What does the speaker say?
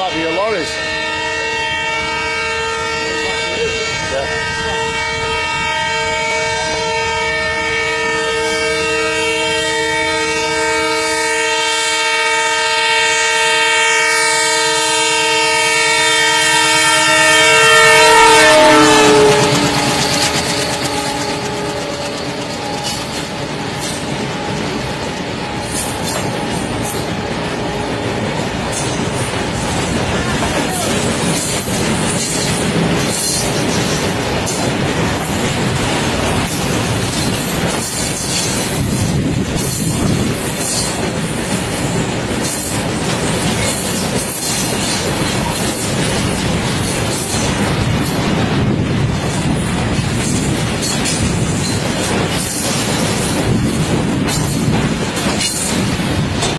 might be.